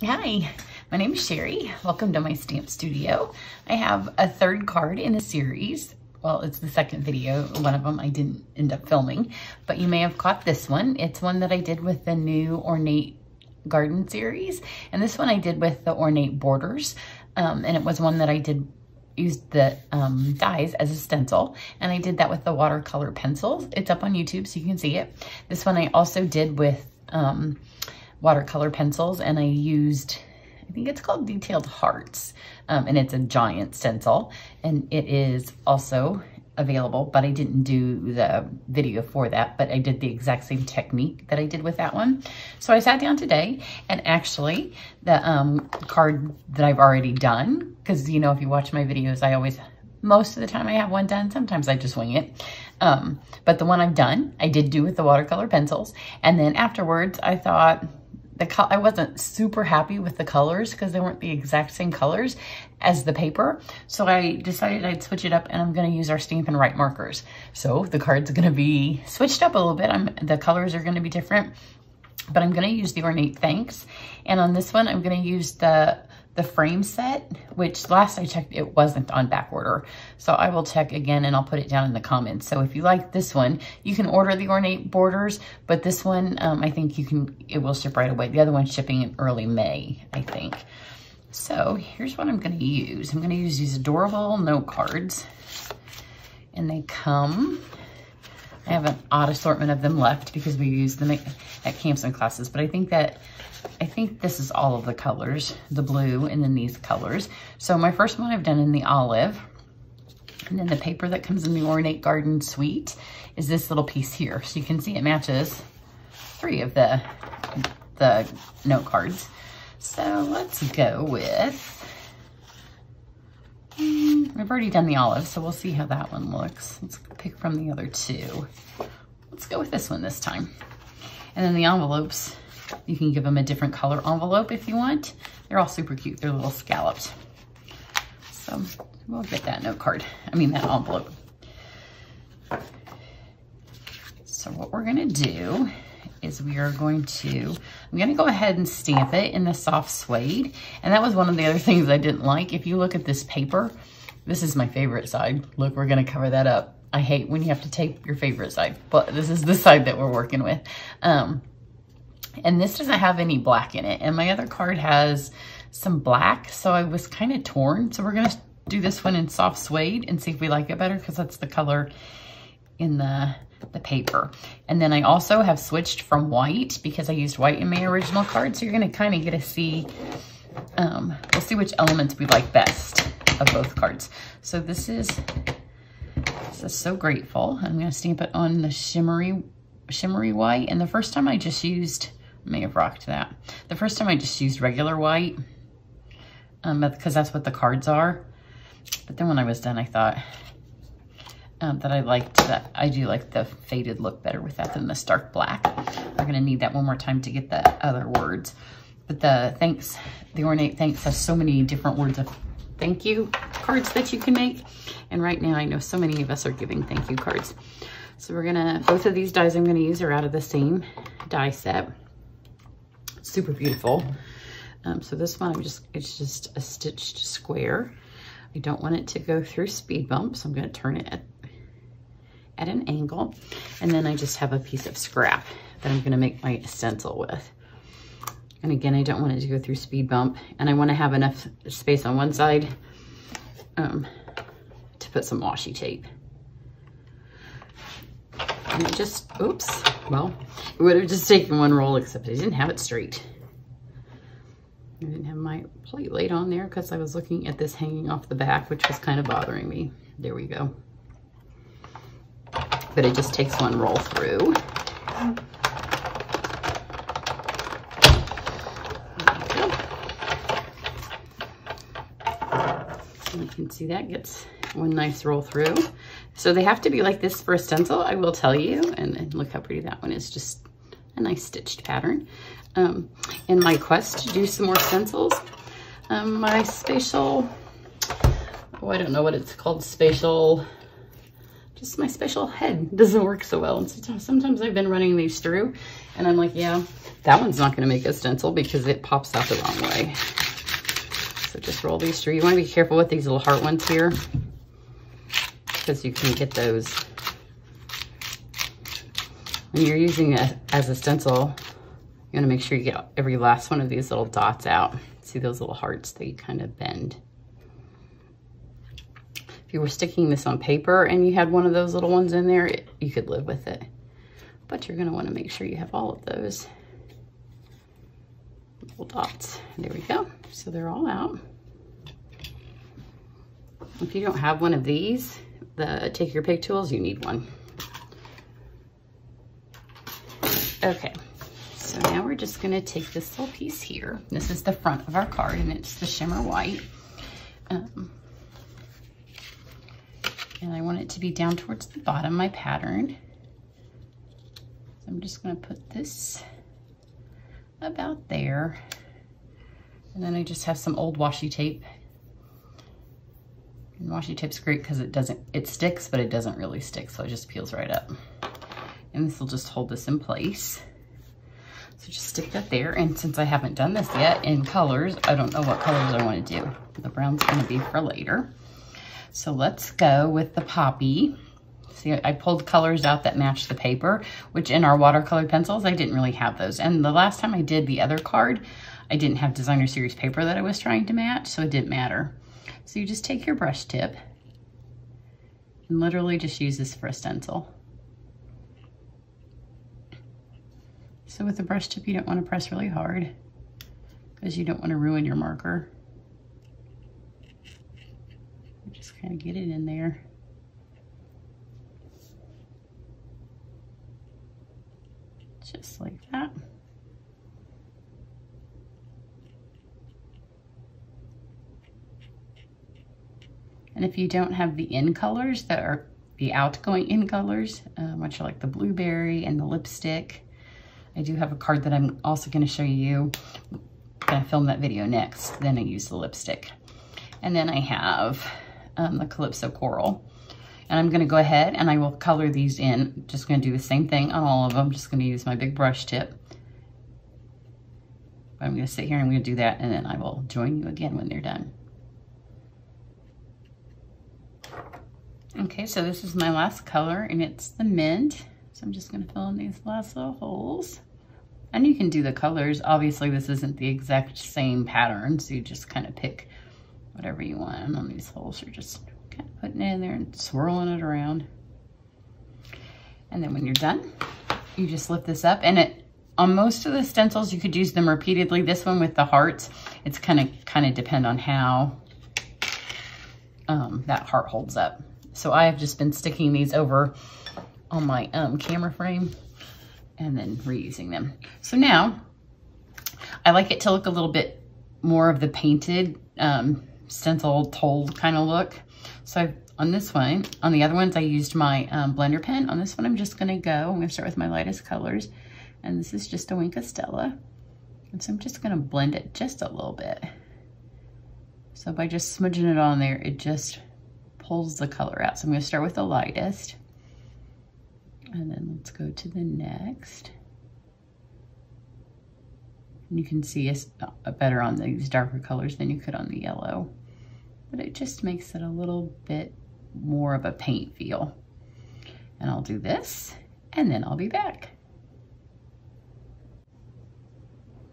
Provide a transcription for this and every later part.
Hi, my name is Cheri. Welcome to my stamp studio. I have a third card in a series. Well, it's the second video. One of them I didn't end up filming, but you may have caught this one. It's one that I did with the new Ornate Garden series. And this one I did with the Ornate Borders. Um, and it was one that I did used the um, dies as a stencil and I did that with the watercolor pencils. It's up on YouTube so you can see it. This one I also did with um, watercolor pencils and I used, I think it's called Detailed Hearts, um, and it's a giant stencil and it is also available, but I didn't do the video for that, but I did the exact same technique that I did with that one. So I sat down today and actually the um, card that I've already done, because you know, if you watch my videos, I always, most of the time I have one done, sometimes I just wing it. Um, but the one I've done, I did do with the watercolor pencils. And then afterwards I thought, the I wasn't super happy with the colors because they weren't the exact same colors as the paper. So I decided I'd switch it up and I'm gonna use our Stampin' Write markers. So the card's gonna be switched up a little bit. I'm, the colors are gonna be different, but I'm gonna use the Ornate Thanks. And on this one, I'm gonna use the the frame set, which last I checked, it wasn't on back order. So I will check again and I'll put it down in the comments. So if you like this one, you can order the ornate borders, but this one, um, I think you can, it will ship right away. The other one's shipping in early May, I think. So here's what I'm gonna use. I'm gonna use these adorable note cards and they come I have an odd assortment of them left because we use them at, at camps and classes, but I think that, I think this is all of the colors, the blue and then these colors. So my first one I've done in the olive, and then the paper that comes in the Ornate Garden Suite is this little piece here. So you can see it matches three of the, the note cards. So let's go with mm, I've already done the olive, so we'll see how that one looks. Let's pick from the other two. Let's go with this one this time. And then the envelopes, you can give them a different color envelope if you want. They're all super cute. They're little scallops. So we'll get that note card. I mean, that envelope. So what we're gonna do is we are going to, I'm gonna go ahead and stamp it in the soft suede. And that was one of the other things I didn't like. If you look at this paper, this is my favorite side. Look, we're gonna cover that up. I hate when you have to tape your favorite side, but this is the side that we're working with. Um, and this doesn't have any black in it. And my other card has some black, so I was kind of torn. So we're gonna do this one in soft suede and see if we like it better because that's the color in the, the paper. And then I also have switched from white because I used white in my original card. So you're gonna kind of get to see, um, we'll see which elements we like best of both cards. So this is, this is So Grateful. I'm gonna stamp it on the shimmery, shimmery white. And the first time I just used, may have rocked that. The first time I just used regular white, um, because that's what the cards are. But then when I was done, I thought um, that I liked that. I do like the faded look better with that than the stark black. I'm gonna need that one more time to get the other words. But the thanks, the ornate thanks has so many different words of thank you cards that you can make. And right now I know so many of us are giving thank you cards. So we're gonna, both of these dies I'm gonna use are out of the same die set. Super beautiful. Um, so this one, I'm just, it's just a stitched square. I don't want it to go through speed bump, so I'm gonna turn it at, at an angle. And then I just have a piece of scrap that I'm gonna make my stencil with. And again, I don't want it to go through speed bump. And I wanna have enough space on one side um, to put some washi tape. And it just, oops, well, it would have just taken one roll except I didn't have it straight. I didn't have my plate laid on there because I was looking at this hanging off the back, which was kind of bothering me. There we go. But it just takes one roll through. you can see that gets one nice roll through. So they have to be like this for a stencil, I will tell you. And, and look how pretty that one is, just a nice stitched pattern. Um, in my quest to do some more stencils, um, my spatial, oh, I don't know what it's called, spatial just my spatial head doesn't work so well. And sometimes I've been running these through and I'm like, yeah, that one's not gonna make a stencil because it pops out the wrong way. So just roll these through. You wanna be careful with these little heart ones here because you can get those. When you're using it as a stencil, you wanna make sure you get every last one of these little dots out. See those little hearts, they kind of bend. If you were sticking this on paper and you had one of those little ones in there, it, you could live with it. But you're gonna wanna make sure you have all of those little dots. There we go. So they're all out. If you don't have one of these, the Take Your Pick tools, you need one. Okay, so now we're just gonna take this little piece here. This is the front of our card and it's the shimmer white. Um, and I want it to be down towards the bottom my pattern. So I'm just gonna put this about there. And then I just have some old washi tape. Washi tape's great because it doesn't, it sticks, but it doesn't really stick, so it just peels right up. And this will just hold this in place. So just stick that there. And since I haven't done this yet in colors, I don't know what colors I want to do. The brown's going to be for later. So let's go with the Poppy. See, I pulled colors out that match the paper, which in our watercolor pencils, I didn't really have those. And the last time I did the other card, I didn't have designer series paper that I was trying to match, so it didn't matter. So you just take your brush tip and literally just use this for a stencil. So with the brush tip, you don't want to press really hard because you don't want to ruin your marker. Just kind of get it in there. Just like that. And if you don't have the in colors that are the outgoing in colors, uh, which are like the blueberry and the lipstick, I do have a card that I'm also going to show you. I'm to film that video next. Then I use the lipstick. And then I have um, the Calypso Coral. And I'm gonna go ahead and I will color these in. Just gonna do the same thing on all of them. Just gonna use my big brush tip. But I'm gonna sit here and I'm gonna do that and then I will join you again when they're done. Okay, so this is my last color and it's the mint. So I'm just gonna fill in these last little holes. And you can do the colors. Obviously this isn't the exact same pattern, so you just kind of pick whatever you want on these holes. You're just kind of putting it in there and swirling it around. And then when you're done, you just lift this up. And it on most of the stencils, you could use them repeatedly. This one with the hearts, it's kind of kind of depend on how um, that heart holds up. So I have just been sticking these over on my um, camera frame and then reusing them. So now, I like it to look a little bit more of the painted um, stencil told kind of look. So on this one, on the other ones, I used my um, blender pen. On this one, I'm just gonna go, I'm gonna start with my lightest colors. And this is just a Wink of Stella. And so I'm just gonna blend it just a little bit. So by just smudging it on there, it just pulls the color out. So I'm gonna start with the lightest. And then let's go to the next. And you can see it's uh, better on these darker colors than you could on the yellow but it just makes it a little bit more of a paint feel. And I'll do this, and then I'll be back.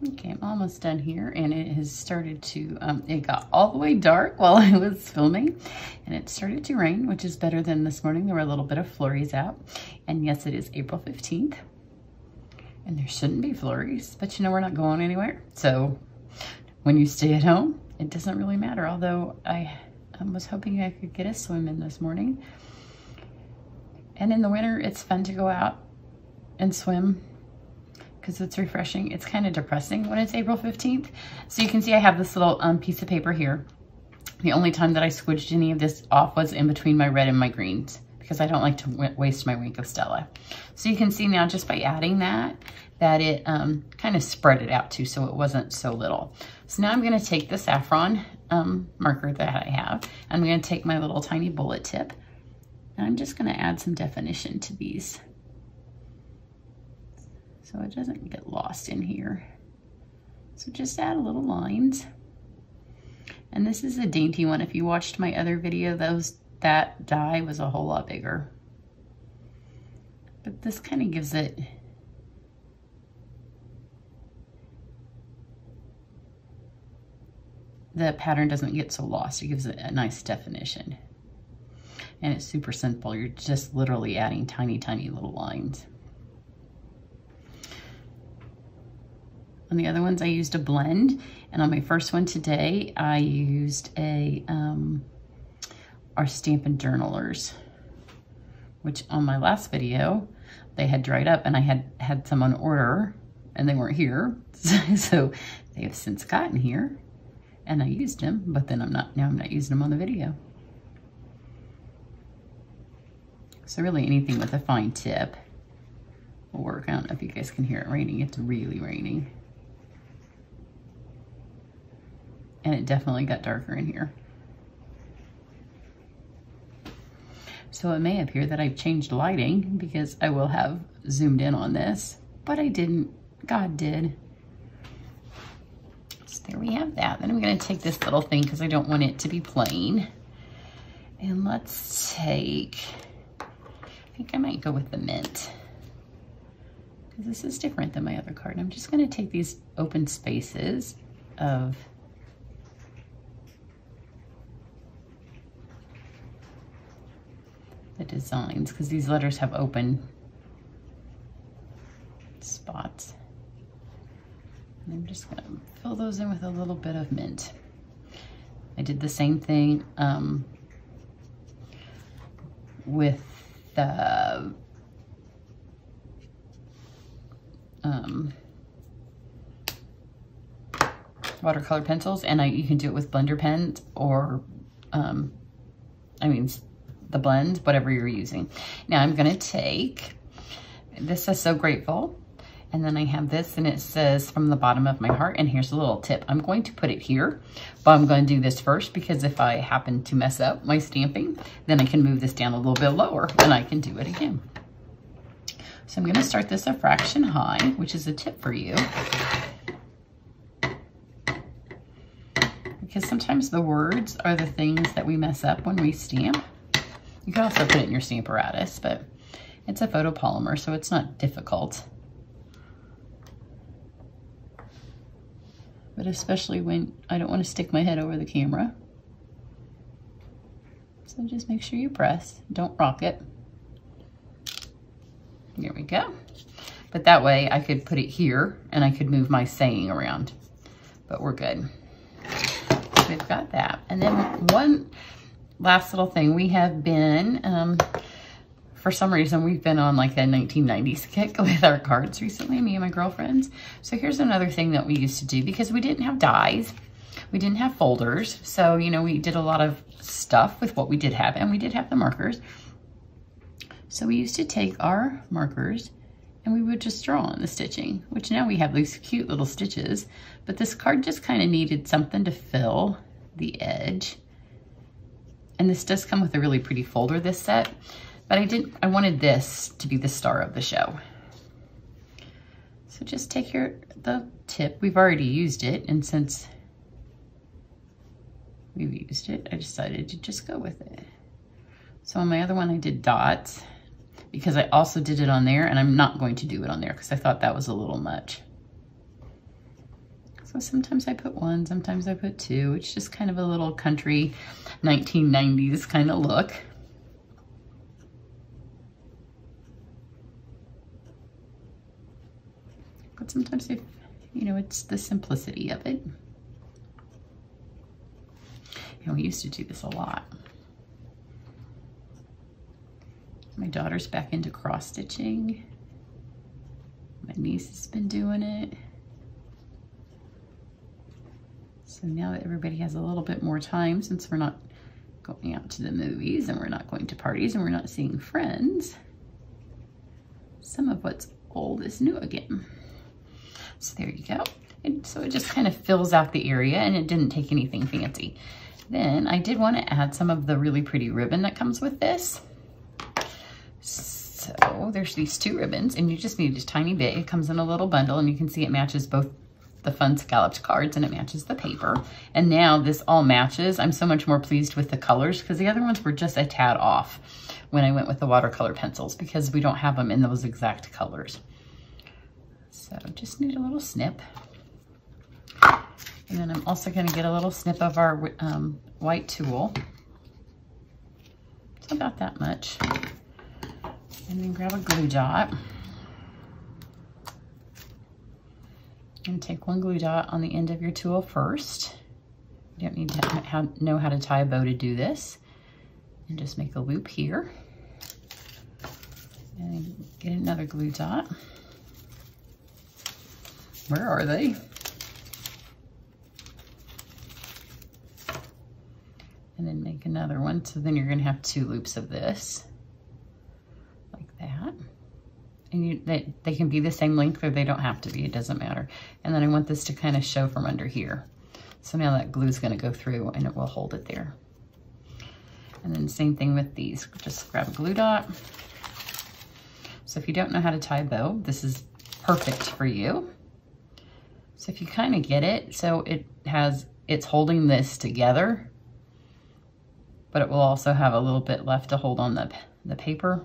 Okay, I'm almost done here, and it has started to, um, it got all the way dark while I was filming, and it started to rain, which is better than this morning. There were a little bit of flurries out, and yes, it is April 15th, and there shouldn't be flurries, but you know we're not going anywhere, so when you stay at home, it doesn't really matter. Although I, I was hoping I could get a swim in this morning. And in the winter, it's fun to go out and swim because it's refreshing. It's kind of depressing when it's April 15th. So you can see I have this little um, piece of paper here. The only time that I squidged any of this off was in between my red and my greens because I don't like to waste my Wink of Stella. So you can see now just by adding that, that it um, kind of spread it out too so it wasn't so little. So now I'm gonna take the saffron um, marker that I have. I'm gonna take my little tiny bullet tip And I'm just gonna add some definition to these so it doesn't get lost in here. So just add a little lines. And this is a dainty one. If you watched my other video, those that die was a whole lot bigger. But this kind of gives it the pattern doesn't get so lost. It gives it a nice definition. And it's super simple. You're just literally adding tiny, tiny little lines. On the other ones, I used a blend. And on my first one today, I used a um, our Stampin' Journalers, which on my last video, they had dried up and I had had some on order and they weren't here. so they have since gotten here and I used them, but then I'm not, now I'm not using them on the video. So really anything with a fine tip will work. I don't know if you guys can hear it raining. It's really raining. And it definitely got darker in here. So it may appear that I've changed lighting because I will have zoomed in on this, but I didn't. God did. So there we have that. Then I'm going to take this little thing because I don't want it to be plain. And let's take, I think I might go with the mint because this is different than my other card. I'm just going to take these open spaces of designs because these letters have open spots. And I'm just gonna fill those in with a little bit of mint. I did the same thing um, with the um, watercolor pencils and I, you can do it with blender pens or um, I mean the blend, whatever you're using. Now I'm gonna take, this says So Grateful, and then I have this and it says from the bottom of my heart, and here's a little tip. I'm going to put it here, but I'm gonna do this first because if I happen to mess up my stamping, then I can move this down a little bit lower and I can do it again. So I'm gonna start this a fraction high, which is a tip for you. Because sometimes the words are the things that we mess up when we stamp. You can also put it in your Stamparatus, but it's a photopolymer, so it's not difficult. But especially when I don't want to stick my head over the camera. So just make sure you press. Don't rock it. There we go. But that way I could put it here and I could move my saying around. But we're good. we've got that. And then one last little thing, we have been, um, for some reason, we've been on like a 1990s kick with our cards recently, me and my girlfriends. So here's another thing that we used to do because we didn't have dies. We didn't have folders. So, you know, we did a lot of stuff with what we did have and we did have the markers. So we used to take our markers and we would just draw on the stitching, which now we have these cute little stitches, but this card just kind of needed something to fill the edge. And this does come with a really pretty folder, this set. But I didn't, I wanted this to be the star of the show. So just take your the tip. We've already used it, and since we've used it, I decided to just go with it. So on my other one, I did dots because I also did it on there, and I'm not going to do it on there because I thought that was a little much. So sometimes I put one, sometimes I put two. It's just kind of a little country 1990s kind of look. But sometimes if, you know, it's the simplicity of it. And we used to do this a lot. My daughter's back into cross stitching. My niece has been doing it. So now that everybody has a little bit more time, since we're not going out to the movies and we're not going to parties and we're not seeing friends, some of what's old is new again. So there you go. And so it just kind of fills out the area and it didn't take anything fancy. Then I did want to add some of the really pretty ribbon that comes with this. So there's these two ribbons and you just need a tiny bit. It comes in a little bundle and you can see it matches both the fun scalloped cards and it matches the paper. And now this all matches. I'm so much more pleased with the colors because the other ones were just a tad off when I went with the watercolor pencils because we don't have them in those exact colors. So just need a little snip. And then I'm also gonna get a little snip of our um, white tulle. It's about that much. And then grab a glue dot. And take one glue dot on the end of your tool first. You don't need to know how to tie a bow to do this. And just make a loop here. And get another glue dot. Where are they? And then make another one. So then you're gonna have two loops of this, like that. And you, they, they can be the same length or they don't have to be, it doesn't matter. And then I want this to kind of show from under here. So now that glue is gonna go through and it will hold it there. And then same thing with these, just grab a glue dot. So if you don't know how to tie a bow, this is perfect for you. So if you kind of get it, so it has, it's holding this together, but it will also have a little bit left to hold on the, the paper.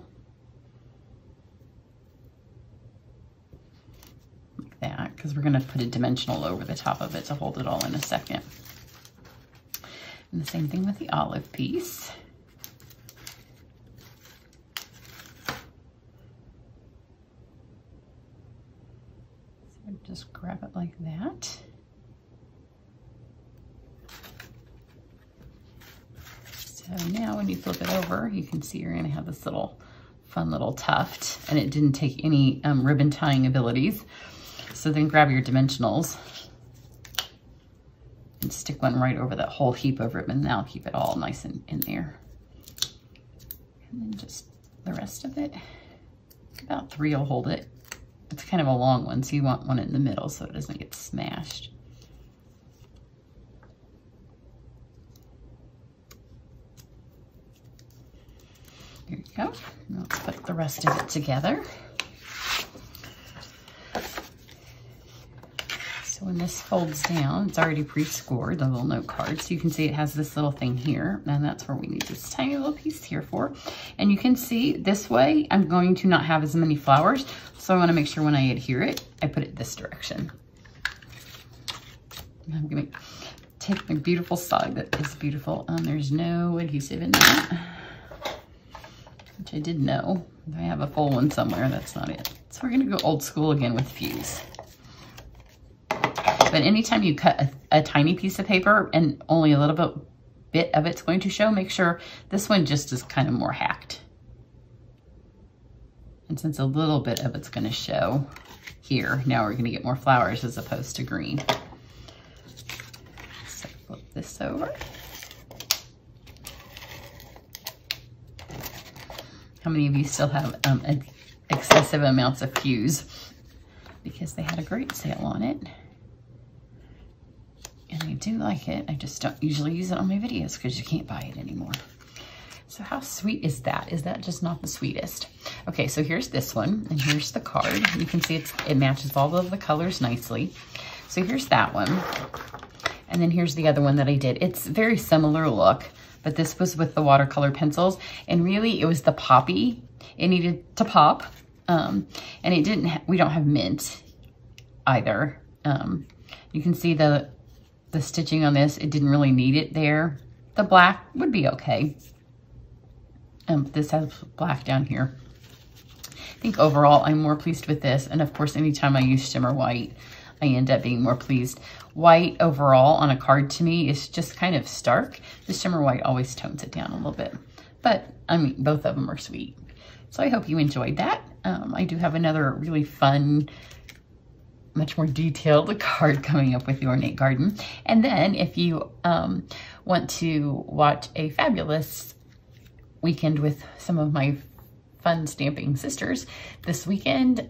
That, because we're gonna put a dimensional over the top of it to hold it all in a second. And the same thing with the olive piece. just grab it like that. So now when you flip it over, you can see you're gonna have this little fun little tuft and it didn't take any um, ribbon tying abilities. So then grab your dimensionals and stick one right over that whole heap of ribbon. That'll keep it all nice and in there. And then just the rest of it, about three will hold it. It's kind of a long one, so you want one in the middle so it doesn't get smashed. There you go. Now let's put the rest of it together. When this folds down, it's already pre-scored, the little note card. So you can see it has this little thing here, and that's where we need this tiny little piece here for. And you can see this way, I'm going to not have as many flowers. So I wanna make sure when I adhere it, I put it this direction. I'm gonna take my beautiful side that is beautiful. Um, there's no adhesive in that, which I did know. I have a full one somewhere, that's not it. So we're gonna go old school again with fuse. But anytime you cut a, a tiny piece of paper and only a little bit, bit of it's going to show, make sure this one just is kind of more hacked. And since a little bit of it's going to show here, now we're going to get more flowers as opposed to green. So flip this over. How many of you still have um, excessive amounts of fuse? Because they had a great sale on it. And I do like it. I just don't usually use it on my videos because you can't buy it anymore. So how sweet is that? Is that just not the sweetest? Okay, so here's this one, and here's the card. You can see it's, it matches all of the colors nicely. So here's that one. And then here's the other one that I did. It's very similar look, but this was with the watercolor pencils. And really, it was the poppy. It needed to pop. Um, and it didn't, we don't have mint either. Um, you can see the the stitching on this, it didn't really need it there. The black would be okay. Um, this has black down here. I think overall, I'm more pleased with this. And of course, anytime I use shimmer white, I end up being more pleased. White overall on a card to me is just kind of stark. The shimmer white always tones it down a little bit. But, I mean, both of them are sweet. So I hope you enjoyed that. Um, I do have another really fun much more detailed card coming up with the Ornate Garden. And then if you um, want to watch a fabulous weekend with some of my fun stamping sisters, this weekend,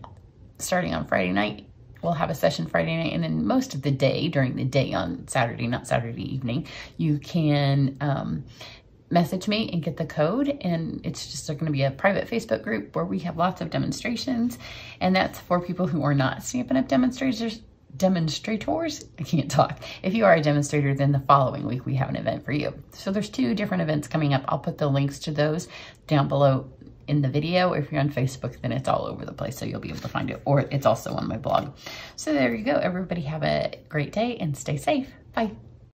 starting on Friday night, we'll have a session Friday night and then most of the day, during the day on Saturday, not Saturday evening, you can um, message me and get the code. And it's just going to be a private Facebook group where we have lots of demonstrations. And that's for people who are not Stampin' Up! demonstrators. Demonstrators, I can't talk. If you are a demonstrator, then the following week we have an event for you. So there's two different events coming up. I'll put the links to those down below in the video. If you're on Facebook, then it's all over the place, so you'll be able to find it. Or it's also on my blog. So there you go. Everybody have a great day and stay safe. Bye.